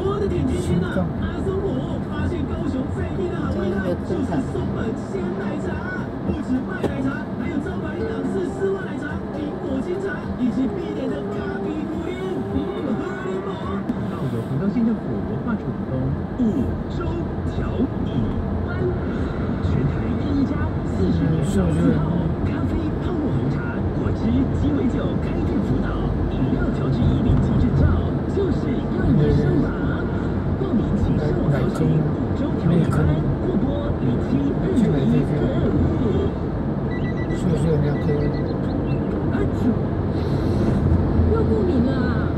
我的点击区呢？阿松姆发现高雄最硬的好味道就是松本鲜奶茶，不止卖奶茶，还有招牌港式丝袜奶茶、苹果清茶以及必点的咖啡布丁。嗯，喝柠檬。由屏东县政府文化处提供五洲调饮湾，全台第一家四十年老字号咖啡泡沫红茶果汁鸡尾酒开店辅导，饮料调制一丙级证照，就是要你上马。报名请上网搜寻五洲调饮湾，或拨零七二九一二二五。是不是有两颗？啊啾！又过敏了啊！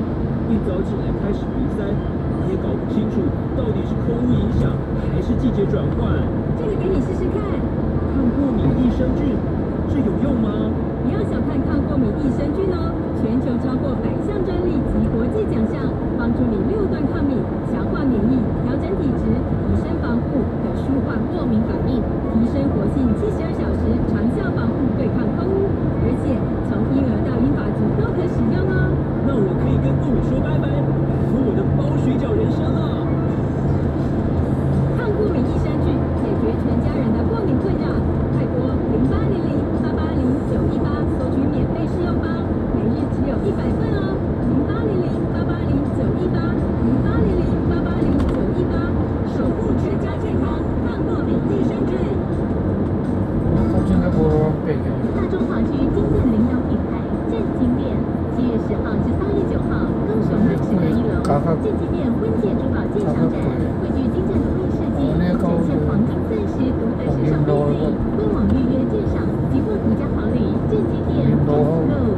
一早起来开始鼻塞，也搞不清楚到底是空污影响还是季节转换。这个给你试试看。看过敏益生菌，这有用吗？不要小看抗过敏益生菌哦，全球超过百项专利进击店婚戒珠宝鉴赏展汇聚精湛工艺设计展现黄金钻石独特时尚魅力官网预约鉴赏提供独家好礼进击店购物购物